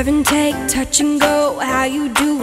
give and take, touch and go, how you do